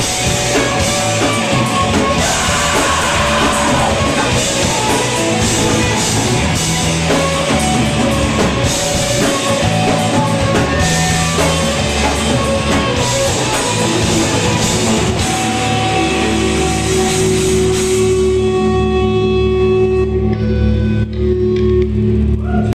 Peace.